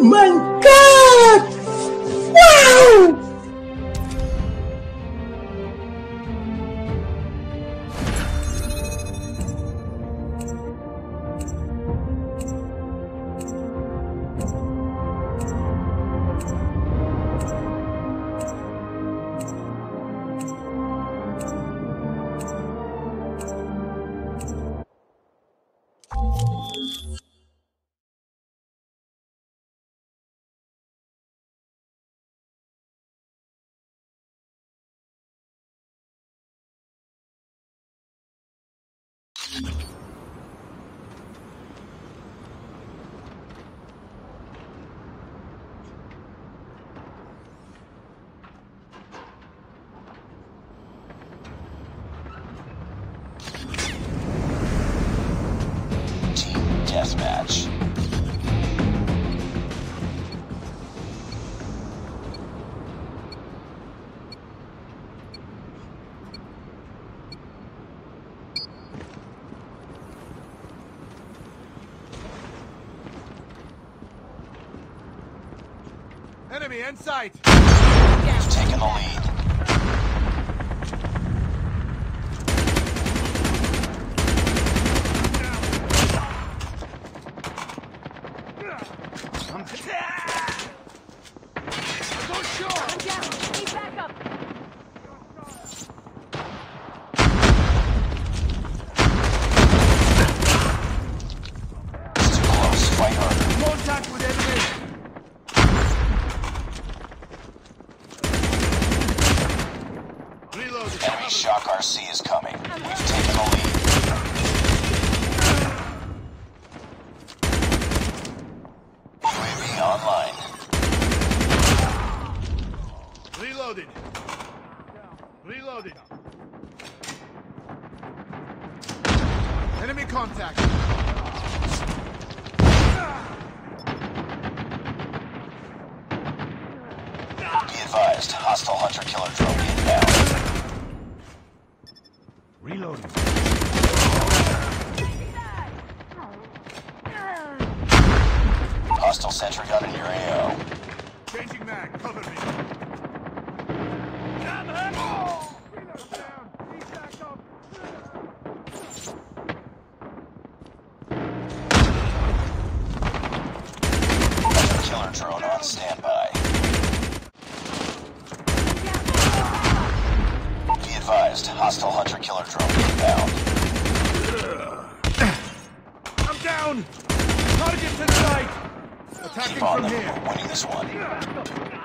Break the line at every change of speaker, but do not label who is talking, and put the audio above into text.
My god!
Deathmatch.
Enemy in sight!
We've taken the lead.
Enemy
Shock RC is coming. We've taken the lead. UAV online.
Reloaded. Reloaded. Enemy contact.
Be advised, hostile hunter killer drone inbound.
Reloading.
Hostile sentry gun in your AO.
Changing mag. Cover me. Oh! Reload down. Need backup.
Hunter killer drone on standby. Be advised, hostile hunter killer drone inbound.
I'm down. Target's in sight. Attacking
Keep on
from
them.
here.
We're winning this one.